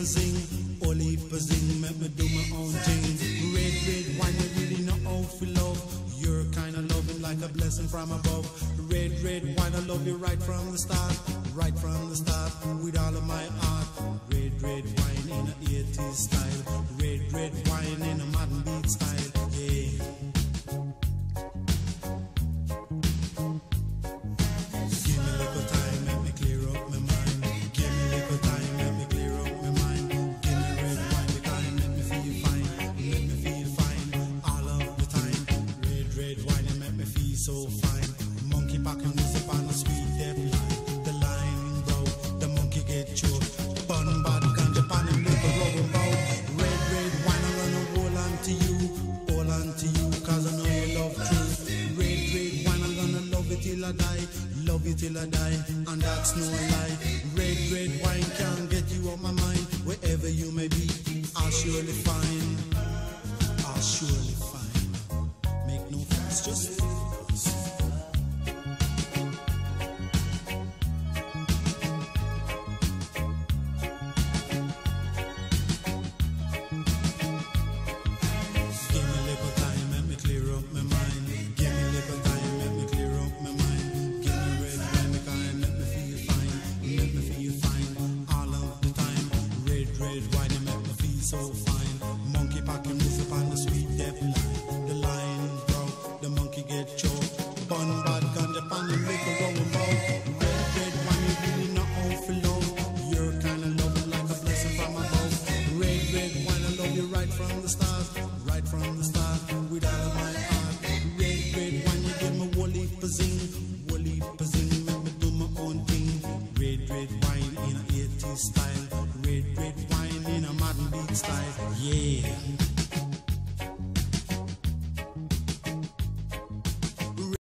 of zing. Whole heap zing, make me do my own thing. Red, red wine, you really know how to love. You're kinda loving like a blessing from above. Red, red wine, I love you right from the start. Right from the start, with all of my heart. Red, red wine in a 80s style. Red, red Die. Love you till I die, and that's no lie. Red, red wine can't get you off my mind. Wherever you may be, I'll surely find. So fine. Monkey packing music on the sweet death line. The line broke, the monkey get choked. Bun bad ganja pan the liquor going bout. Red, red wine, you really not out for love. You're kinda loving like a blessing from above. Red, red wine, I love you right from the start. Right from the start, with all of my heart. Red, red wine, you give me whole heap of zing. Whole heap of zing, make me do my own thing. Red, red wine in a 80s style. It's like, yeah.